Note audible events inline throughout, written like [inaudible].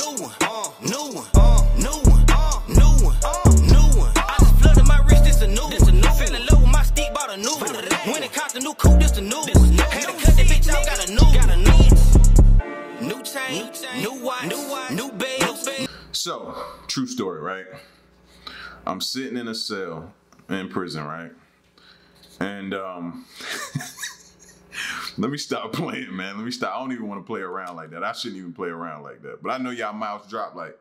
new one, uh, new one, uh, new one, uh, new one, uh, new one. I just flooded my wrist, this a new one. This a new Fell in love with my stick, bought a new one. When it cost a new coupe, this a new one. Had to cut that bitch out, got a new, got a new. New chain, new watch, new watch, new bag. So, true story, right? I'm sitting in a cell in prison, right? And um [laughs] [laughs] let me stop [laughs] playing, man. Let me stop. I don't even want to play around like that. I shouldn't even play around like that. But I know y'all mouths drop like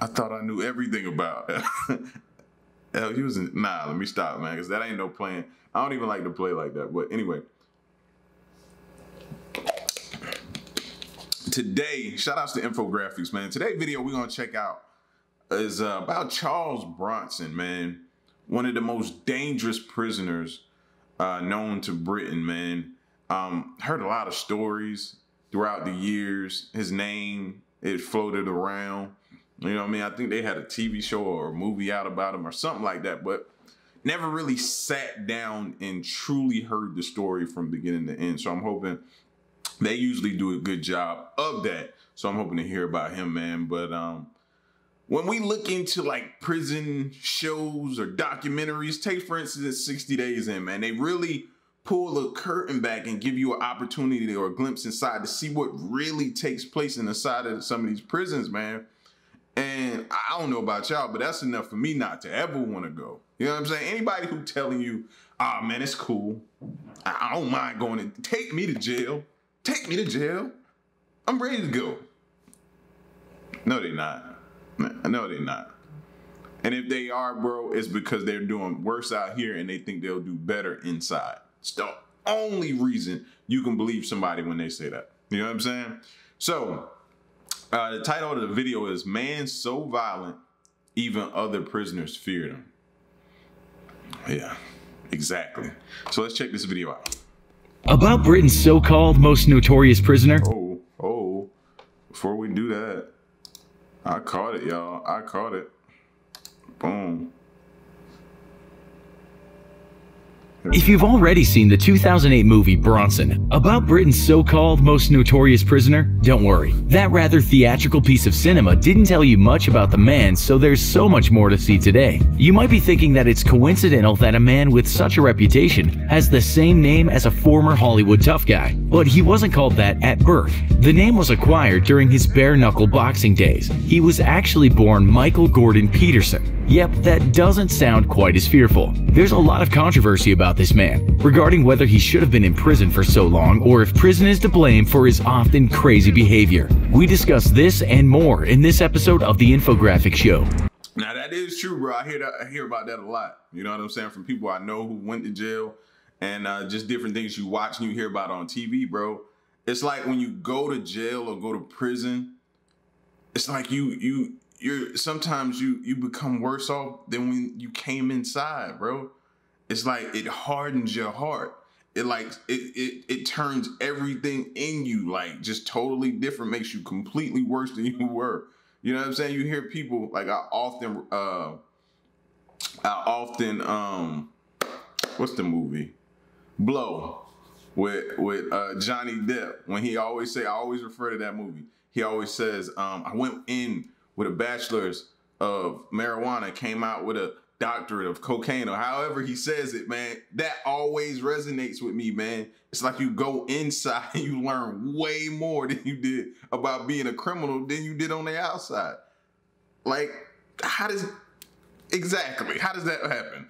I thought I knew everything about. [laughs] Hell, he was in, nah. Let me stop, man, because that ain't no playing. I don't even like to play like that. But anyway, today, shout outs to infographics, man. Today video we're gonna check out is uh, about Charles Bronson, man, one of the most dangerous prisoners uh, known to Britain, man. Um, heard a lot of stories throughout the years. His name it floated around. You know what I mean? I think they had a TV show or a movie out about him or something like that, but never really sat down and truly heard the story from beginning to end. So I'm hoping they usually do a good job of that. So I'm hoping to hear about him, man. But um, when we look into like prison shows or documentaries, take for instance 60 Days In, man, they really pull the curtain back and give you an opportunity or a glimpse inside to see what really takes place inside of some of these prisons, man. And I don't know about y'all, but that's enough for me not to ever want to go. You know what I'm saying? Anybody who telling you, ah, oh, man, it's cool. I don't mind going to take me to jail. Take me to jail. I'm ready to go. No, they're not. No, they're not. And if they are, bro, it's because they're doing worse out here and they think they'll do better inside. It's the only reason you can believe somebody when they say that. You know what I'm saying? So, uh, the title of the video is Man So Violent, Even Other Prisoners Feared Him. Yeah, exactly. So let's check this video out. About Britain's so called most notorious prisoner. Oh, oh, before we do that, I caught it, y'all. I caught it. Boom. If you've already seen the 2008 movie Bronson, about Britain's so-called most notorious prisoner, don't worry. That rather theatrical piece of cinema didn't tell you much about the man, so there's so much more to see today. You might be thinking that it's coincidental that a man with such a reputation has the same name as a former Hollywood tough guy, but he wasn't called that at birth. The name was acquired during his bare-knuckle boxing days. He was actually born Michael Gordon Peterson. Yep, that doesn't sound quite as fearful. There's a lot of controversy about this man, regarding whether he should have been in prison for so long or if prison is to blame for his often crazy behavior. We discuss this and more in this episode of the Infographic Show. Now that is true, bro. I hear that. I hear about that a lot. You know what I'm saying? From people I know who went to jail, and uh, just different things you watch and you hear about on TV, bro. It's like when you go to jail or go to prison. It's like you you you're sometimes you you become worse off than when you came inside, bro. It's like it hardens your heart. It like it it it turns everything in you like just totally different, makes you completely worse than [laughs] you were. You know what I'm saying? You hear people like I often uh I often um what's the movie? Blow with with uh Johnny Depp when he always say I always refer to that movie. He always says um I went in with a bachelor's of marijuana came out with a doctorate of cocaine or however he says it, man, that always resonates with me, man. It's like you go inside [laughs] and you learn way more than you did about being a criminal than you did on the outside. Like, how does exactly how does that happen?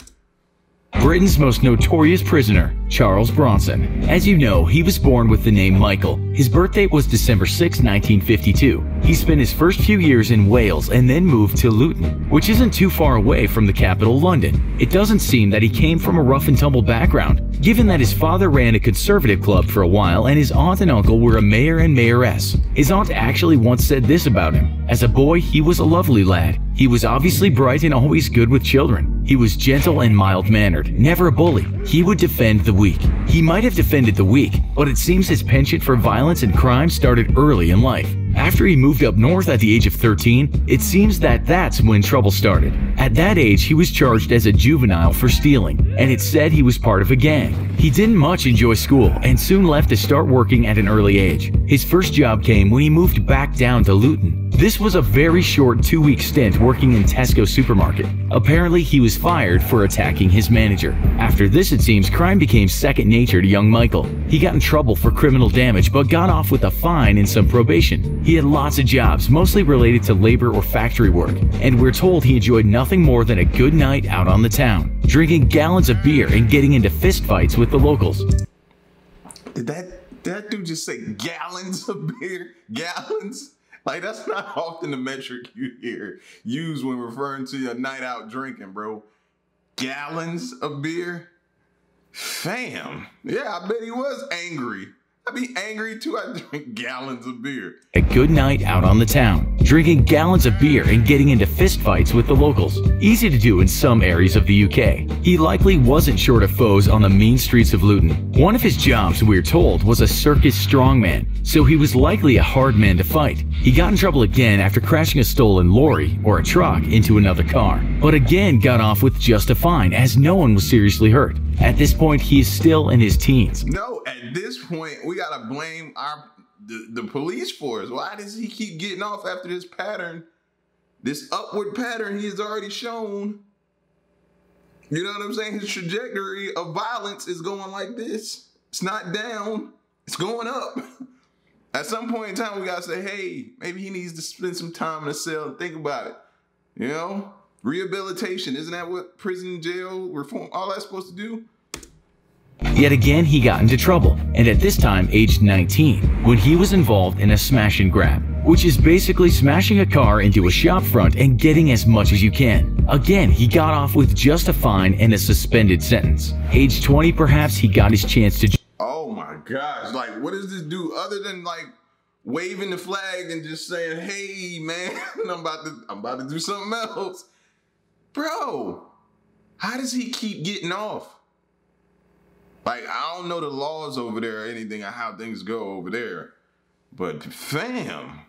Britain's most notorious prisoner, Charles Bronson. As you know, he was born with the name Michael. His birth date was December 6, 1952. He spent his first few years in Wales and then moved to Luton, which isn't too far away from the capital, London. It doesn't seem that he came from a rough and tumble background, given that his father ran a conservative club for a while and his aunt and uncle were a mayor and mayoress. His aunt actually once said this about him. As a boy, he was a lovely lad. He was obviously bright and always good with children. He was gentle and mild-mannered, never a bully. He would defend the weak. He might have defended the weak, but it seems his penchant for violence and crime started early in life. After he moved up north at the age of 13, it seems that that's when trouble started. At that age, he was charged as a juvenile for stealing, and it said he was part of a gang. He didn't much enjoy school and soon left to start working at an early age. His first job came when he moved back down to Luton. This was a very short two-week stint working in Tesco supermarket. Apparently, he was fired for attacking his manager. After this, it seems, crime became second nature to young Michael. He got in trouble for criminal damage but got off with a fine and some probation. He had lots of jobs, mostly related to labor or factory work, and we're told he enjoyed nothing more than a good night out on the town, drinking gallons of beer and getting into fistfights with the locals. Did that that dude just say gallons of beer? Gallons? Like that's not [laughs] often the metric you hear used when referring to a night out drinking, bro. Gallons of beer? Fam. Yeah, I bet he was angry. I'd be angry too. I drink gallons of beer. A good night out on the town, drinking gallons of beer and getting into fistfights with the locals. Easy to do in some areas of the UK. He likely wasn't short of foes on the mean streets of Luton. One of his jobs, we're told, was a circus strongman, so he was likely a hard man to fight. He got in trouble again after crashing a stolen lorry or a truck into another car, but again got off with just a fine as no one was seriously hurt. At this point, he is still in his teens. No, at this point, we gotta blame our the, the police force. Why does he keep getting off after this pattern, this upward pattern he has already shown? You know what I'm saying? His trajectory of violence is going like this. It's not down, it's going up. [laughs] At some point in time, we gotta say, hey, maybe he needs to spend some time in a cell and think about it. You know? Rehabilitation, isn't that what prison, jail, reform, all that's supposed to do? Yet again, he got into trouble, and at this time aged 19, when he was involved in a smash and grab, which is basically smashing a car into a shop front and getting as much as you can. Again, he got off with just a fine and a suspended sentence. Age 20, perhaps he got his chance to. Oh my gosh, like what does this do other than like waving the flag and just saying, "Hey, man, [laughs] I'm about to I'm about to do something else." Bro, how does he keep getting off? Like, I don't know the laws over there or anything or how things go over there. But fam.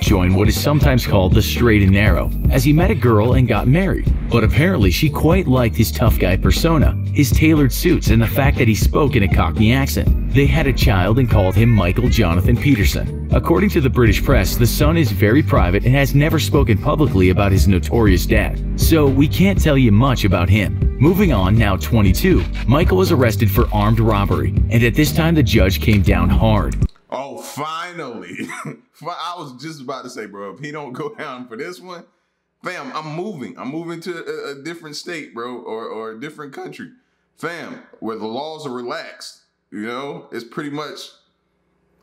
Join what is sometimes called the straight and narrow, as he met a girl and got married. But apparently she quite liked his tough guy persona, his tailored suits, and the fact that he spoke in a Cockney accent. They had a child and called him Michael Jonathan Peterson. According to the British press, the son is very private and has never spoken publicly about his notorious dad, so we can't tell you much about him. Moving on, now 22, Michael was arrested for armed robbery, and at this time the judge came down hard. Oh, finally. [laughs] I was just about to say, bro, if he don't go [laughs] down for this one, fam, I'm moving. I'm moving to a, a different state, bro, or, or a different country. Fam, where the laws are relaxed. You know, it's pretty much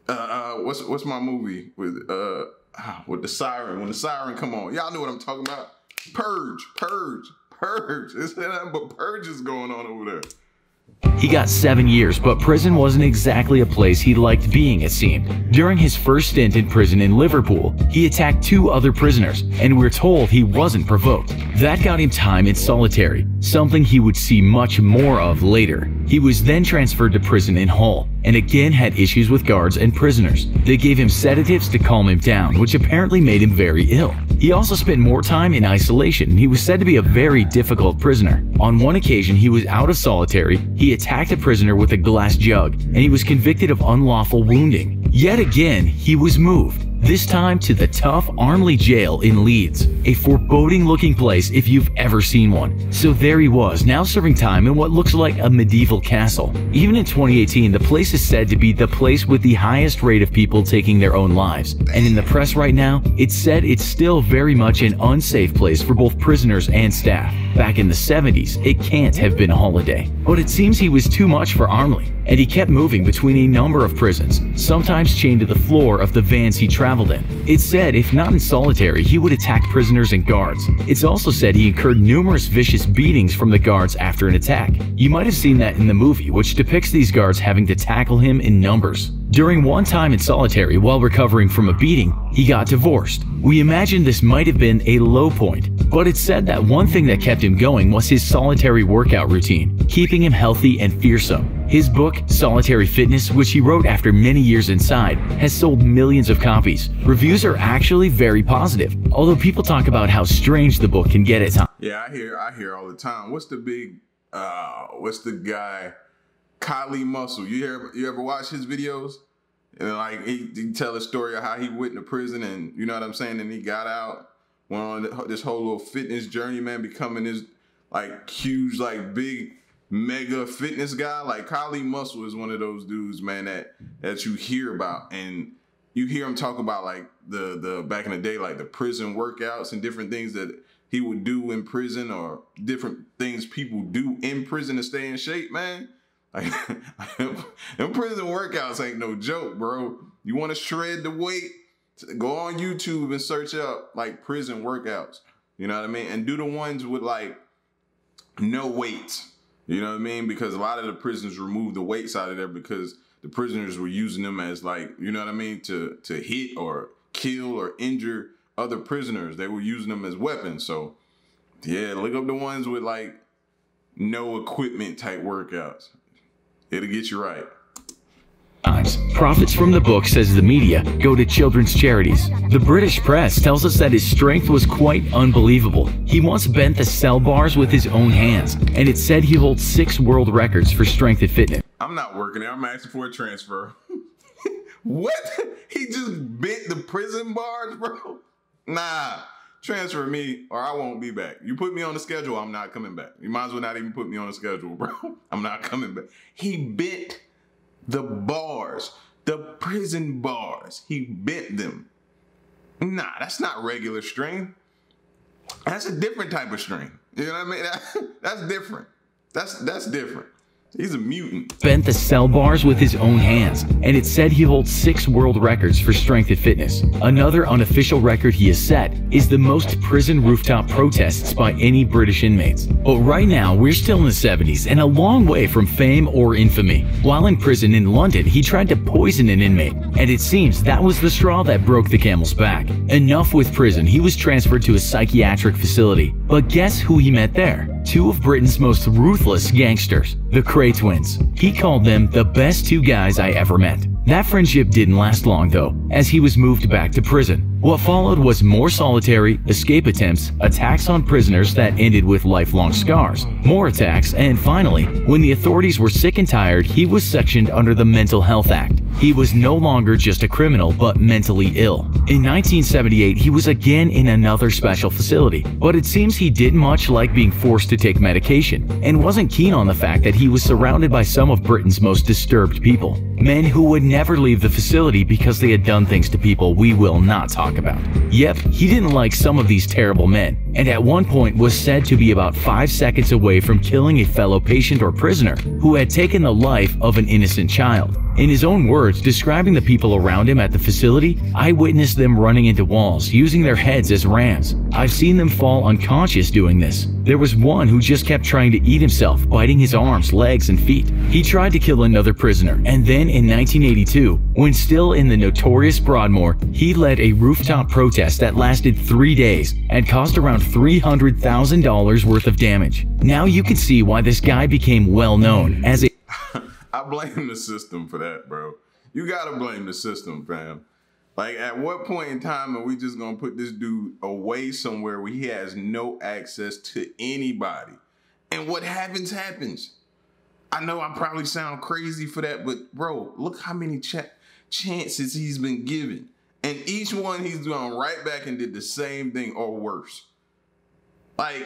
uh, uh what's what's my movie with uh ah, with the siren when the siren come on y'all know what i'm talking about purge purge purge [laughs] it's nothing but purges going on over there he got seven years, but prison wasn't exactly a place he liked being, it seemed. During his first stint in prison in Liverpool, he attacked two other prisoners, and we're told he wasn't provoked. That got him time in solitary, something he would see much more of later. He was then transferred to prison in Hull, and again had issues with guards and prisoners. They gave him sedatives to calm him down, which apparently made him very ill. He also spent more time in isolation. He was said to be a very difficult prisoner. On one occasion, he was out of solitary, he attacked a prisoner with a glass jug, and he was convicted of unlawful wounding. Yet again, he was moved this time to the tough Armley Jail in Leeds, a foreboding looking place if you've ever seen one. So there he was, now serving time in what looks like a medieval castle. Even in 2018, the place is said to be the place with the highest rate of people taking their own lives. And in the press right now, it's said it's still very much an unsafe place for both prisoners and staff. Back in the 70s, it can't have been a holiday. But it seems he was too much for Armley, and he kept moving between a number of prisons, sometimes chained to the floor of the vans he traveled in. It's said if not in solitary, he would attack prisoners and guards. It's also said he incurred numerous vicious beatings from the guards after an attack. You might have seen that in the movie, which depicts these guards having to tackle him in numbers. During one time in solitary while recovering from a beating, he got divorced. We imagine this might have been a low point, but it's said that one thing that kept him going was his solitary workout routine, keeping him healthy and fearsome. His book, Solitary Fitness, which he wrote after many years inside, has sold millions of copies. Reviews are actually very positive, although people talk about how strange the book can get at times. Yeah, I hear I hear all the time. What's the big uh what's the guy Kali Muscle? You hear you ever watch his videos? And like he, he tell a story of how he went into prison and you know what I'm saying, and he got out, went on this whole little fitness journey, man, becoming this like huge, like big mega fitness guy. Like Kali Muscle is one of those dudes, man, that that you hear about and you hear him talk about like the the back in the day, like the prison workouts and different things that he would do in prison or different things people do in prison to stay in shape, man. [laughs] Them prison workouts ain't no joke, bro. You want to shred the weight? Go on YouTube and search up like prison workouts. You know what I mean? And do the ones with like no weights. You know what I mean? Because a lot of the prisons removed the weights out of there because the prisoners were using them as like, you know what I mean, to to hit or kill or injure other prisoners. They were using them as weapons. So yeah, look up the ones with like no equipment type workouts. It'll get you right. Profits from the book, says the media, go to children's charities. The British press tells us that his strength was quite unbelievable. He once bent the cell bars with his own hands, and it said he holds six world records for strength and fitness. I'm not working there. I'm asking for a transfer. [laughs] what? He just bent the prison bars, bro? Nah. Transfer me or I won't be back. You put me on the schedule, I'm not coming back. You might as well not even put me on the schedule, [laughs] bro. I'm not coming back. He bent the bars, the prison bars. He bent them. Nah, that's not regular string. That's a different type of string. You know what I mean? That, [laughs] that's different. That's that's different. He's a mutant. Bent the cell bars with his own hands, and it's said he holds six world records for strength and fitness. Another unofficial record he has set is the most prison rooftop protests by any British inmates. But right now, we're still in the 70s and a long way from fame or infamy. While in prison in London, he tried to poison an inmate, and it seems that was the straw that broke the camel's back. Enough with prison, he was transferred to a psychiatric facility. But guess who he met there? two of Britain's most ruthless gangsters, the Kray twins. He called them the best two guys I ever met. That friendship didn't last long though, as he was moved back to prison. What followed was more solitary, escape attempts, attacks on prisoners that ended with lifelong scars, more attacks, and finally, when the authorities were sick and tired, he was sectioned under the Mental Health Act. He was no longer just a criminal, but mentally ill. In 1978, he was again in another special facility, but it seems he didn't much like being forced to take medication, and wasn't keen on the fact that he was surrounded by some of Britain's most disturbed people. Men who would never leave the facility because they had done things to people we will not talk about. Yep, he didn't like some of these terrible men, and at one point was said to be about 5 seconds away from killing a fellow patient or prisoner who had taken the life of an innocent child. In his own words, describing the people around him at the facility, I witnessed them running into walls, using their heads as rams. I've seen them fall unconscious doing this. There was one who just kept trying to eat himself, biting his arms, legs, and feet. He tried to kill another prisoner, and then in 1982, when still in the notorious Broadmoor, he led a rooftop protest that lasted three days and caused around $300,000 worth of damage. Now you can see why this guy became well known as a [laughs] I blame the system for that, bro. You gotta blame the system, fam. Like, at what point in time are we just gonna put this dude away somewhere where he has no access to anybody? And what happens, happens. I know I probably sound crazy for that, but bro, look how many ch- chances he's been given. And each one he's gone right back and did the same thing or worse. Like,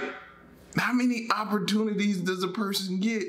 how many opportunities does a person get?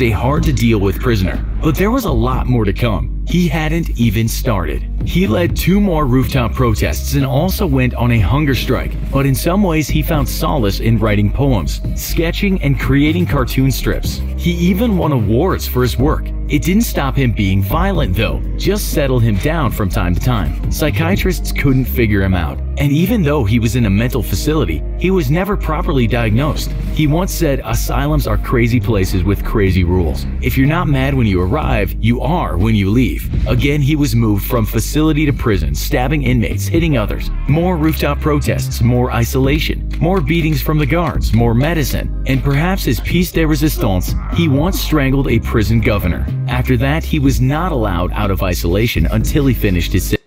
a hard to deal with prisoner, but there was a lot more to come. he hadn't even started. He led two more rooftop protests and also went on a hunger strike, but in some ways he found solace in writing poems, sketching, and creating cartoon strips. He even won awards for his work. It didn't stop him being violent though, just settled him down from time to time. Psychiatrists couldn't figure him out, and even though he was in a mental facility, he was never properly diagnosed. He once said asylums are crazy places with crazy rules. If you're not mad when you arrive, you are when you leave. Again, he was moved from facility to prison, stabbing inmates, hitting others. More rooftop protests, more isolation, more beatings from the guards, more medicine, and perhaps his piece de resistance, he once strangled a prison governor. After that, he was not allowed out of isolation until he finished his sentence.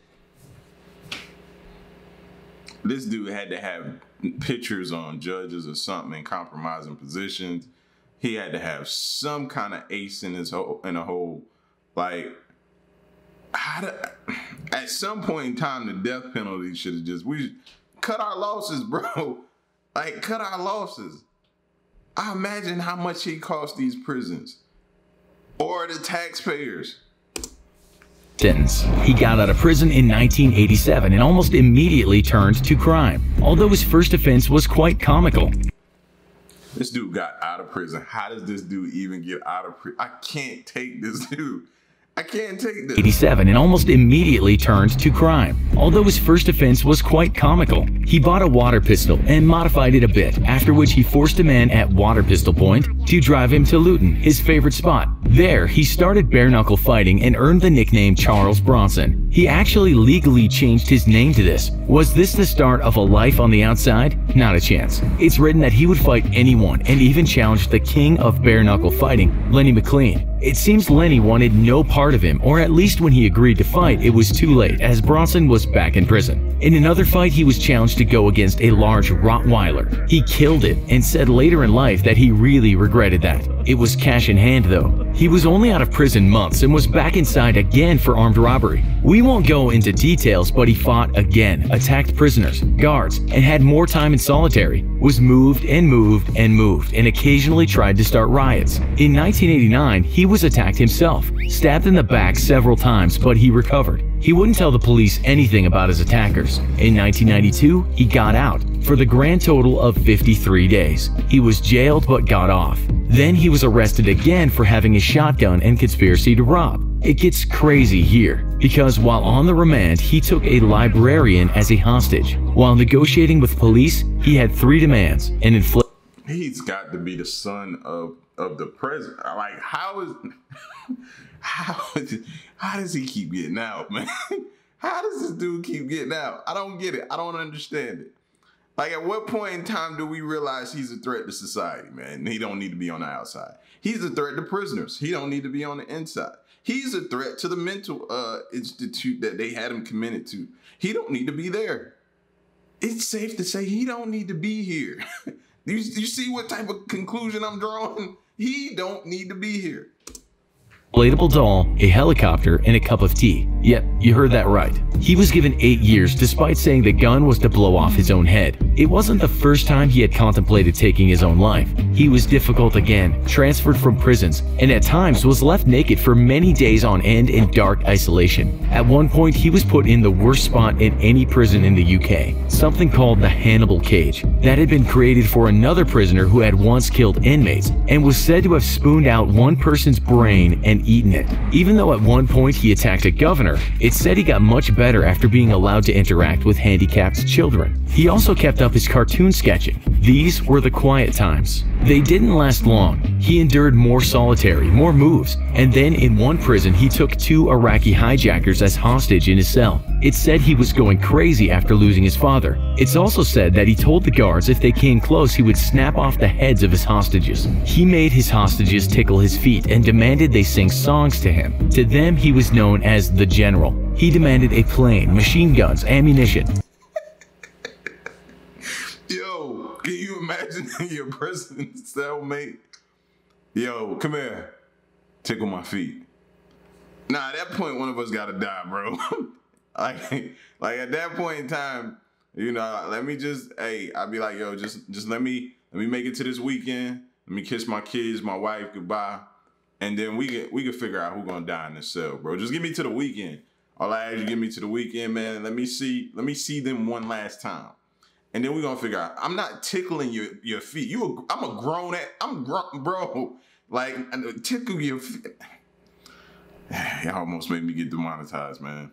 This dude had to have pictures on judges or something in compromising positions. He had to have some kind of ace in his whole in a hole. Like how to, at some point in time the death penalty should have just we cut our losses, [laughs] bro. Like cut our losses. I imagine how much he cost these prisons or the taxpayers. Sentence. He got out of prison in 1987 and almost immediately turned to crime, although his first offense was quite comical. This dude got out of prison. How does this dude even get out of prison? I can't take this [laughs] dude. I can't take this. 87 and almost immediately turned to crime. Although his first offense was quite comical, he bought a water pistol and modified it a bit, after which he forced a man at Water Pistol Point to drive him to Luton, his favorite spot. There, he started bare knuckle fighting and earned the nickname Charles Bronson. He actually legally changed his name to this. Was this the start of a life on the outside? Not a chance. It's written that he would fight anyone and even challenged the king of bare knuckle fighting, Lenny McLean. It seems Lenny wanted no part of him, or at least when he agreed to fight, it was too late, as Bronson was back in prison. In another fight, he was challenged to go against a large Rottweiler. He killed it, and said later in life that he really regretted that. It was cash in hand though. He was only out of prison months and was back inside again for armed robbery. We won't go into details, but he fought again, attacked prisoners, guards, and had more time in solitary, was moved and moved and moved, and occasionally tried to start riots. In 1989, he was attacked himself, stabbed in the back several times, but he recovered. He wouldn't tell the police anything about his attackers. In 1992, he got out for the grand total of 53 days. He was jailed but got off. Then he was arrested again for having a shotgun and conspiracy to rob. It gets crazy here, because while on the remand, he took a librarian as a hostage. While negotiating with police, he had three demands and inflicted He's got to be the son of of the president. Like how is [laughs] how is, how does he keep getting out, [laughs] man? How does this dude keep getting out? I don't get it. I don't understand it. Like at what point in time do we realize he's a threat to society, man? He don't need to be on the outside. He's a threat to prisoners. He don't need to be on the inside. He's a threat to the mental uh, institute that they had him committed to. He don't need to be there. It's safe to say he don't need to be here. [laughs] you, you see what type of conclusion I'm drawing? He don't need to be here inflatable doll, a helicopter, and a cup of tea. Yep, you heard that right. He was given 8 years despite saying the gun was to blow off his own head. It wasn't the first time he had contemplated taking his own life. He was difficult again, transferred from prisons, and at times was left naked for many days on end in dark isolation. At one point, he was put in the worst spot in any prison in the UK, something called the Hannibal Cage, that had been created for another prisoner who had once killed inmates, and was said to have spooned out one person's brain and eaten it. Even though at one point he attacked a governor, it said he got much better after being allowed to interact with handicapped children. He also kept up his cartoon sketching. These were the quiet times. They didn't last long. He endured more solitary, more moves, and then in one prison he took two Iraqi hijackers as hostage in his cell. It said he was going crazy after losing his father. It's also said that he told the guards if they came close he would snap off the heads of his hostages. He made his hostages tickle his feet and demanded they sing songs to him. To them he was known as the General. He demanded a plane, machine guns, ammunition. Yo, can you imagine [laughs] your prison cellmate? Yo, come here. Tickle my feet. Nah, at that point, one of us gotta die, bro. [laughs] like, [laughs] like at that point in time, you know, let me just, hey, I'd be like, yo, just, just let me, let me make it to this weekend. Let me kiss my kids, my wife goodbye. and then we can we can figure out who's gonna die in the cell, bro. Just get me to the weekend. All I ask you, get me to the weekend, man. Let me see, let me see them one last time, and then we're gonna figure out. I'm not tickling your your feet. You, a, I'm a grown at, I'm grown, bro. Like tickle your feet. [sighs] Y'all almost made me get demonetized, man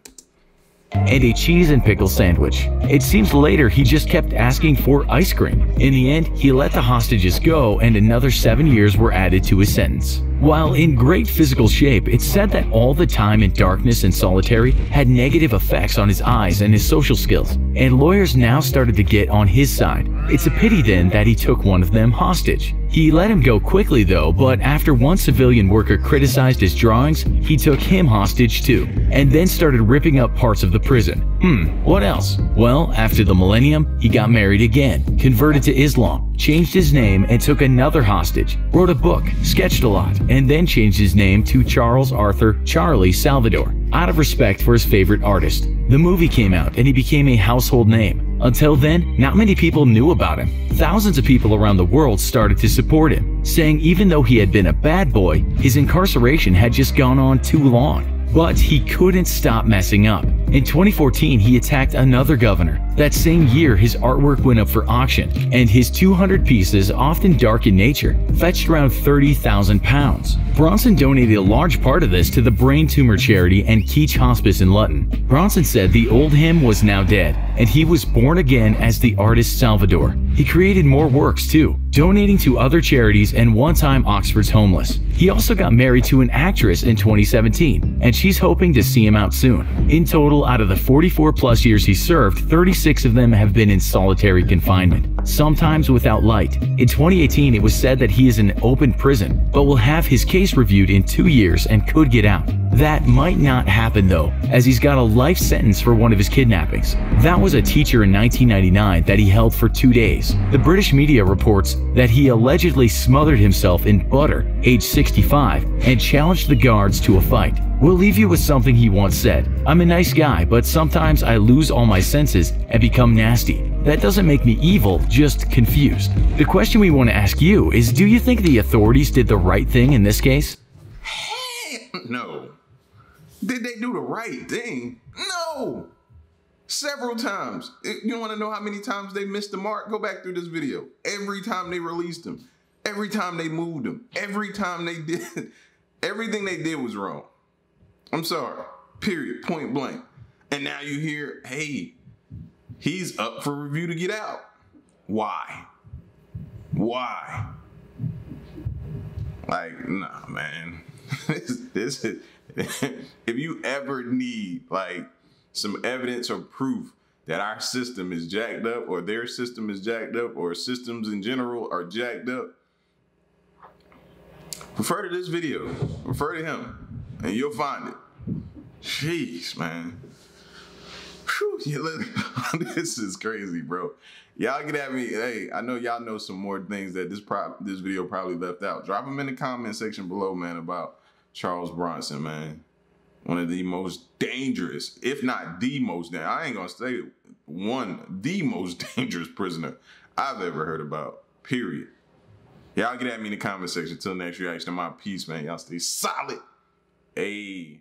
and a cheese and pickle sandwich. It seems later he just kept asking for ice cream. In the end, he let the hostages go and another seven years were added to his sentence. While in great physical shape, it's said that all the time in darkness and solitary had negative effects on his eyes and his social skills, and lawyers now started to get on his side. It's a pity then that he took one of them hostage. He let him go quickly though, but after one civilian worker criticized his drawings, he took him hostage too, and then started ripping up parts of the prison. Hmm, what else? Well, after the millennium, he got married again, converted to Islam, changed his name and took another hostage, wrote a book, sketched a lot, and then changed his name to Charles Arthur Charlie Salvador, out of respect for his favorite artist. The movie came out and he became a household name. Until then, not many people knew about him. Thousands of people around the world started to support him, saying even though he had been a bad boy, his incarceration had just gone on too long. But he couldn't stop messing up. In 2014, he attacked another governor. That same year, his artwork went up for auction, and his 200 pieces, often dark in nature, fetched around 30,000 pounds. Bronson donated a large part of this to the brain tumor charity and Keech Hospice in Luton. Bronson said the old him was now dead, and he was born again as the artist Salvador. He created more works too, donating to other charities and one-time Oxford's homeless. He also got married to an actress in 2017, and she's hoping to see him out soon. In total, out of the 44 plus years he served, 36 of them have been in solitary confinement, sometimes without light. In 2018, it was said that he is in open prison, but will have his case reviewed in two years and could get out. That might not happen though, as he's got a life sentence for one of his kidnappings. That was a teacher in 1999 that he held for two days. The British media reports that he allegedly smothered himself in butter, age 65, and challenged the guards to a fight. We'll leave you with something he once said. I'm a nice guy, but sometimes I lose all my senses and become nasty. That doesn't make me evil, just confused. The question we want to ask you is do you think the authorities did the right thing in this case? [laughs] No. Did they do the right thing? No. Several times. You want to know how many times they missed the mark? Go back through this video. Every time they released him, every time they moved him, every time they did, [laughs] everything they did was wrong. I'm sorry. Period. Point blank. And now you hear, hey, he's up for review to get out. Why? Why? Like, nah, man. [laughs] this, this is, [laughs] if you ever need like some evidence or proof that our system is jacked up or their system is jacked up or systems in general are jacked up, refer to this video, refer to him, and you'll find it. Jeez, man. Whew, [laughs] this is crazy, bro. Y'all get at me. Hey, I know y'all know some more things that this pro- this video probably left out. Drop them in the comment section below, man, about Charles Bronson, man. One of the most dangerous, if not the most, I ain't gonna say one, the most [laughs] dangerous prisoner I've ever heard about, period. Y'all get at me in the comment section. Until next reaction, my peace, man. Y'all stay solid. Hey.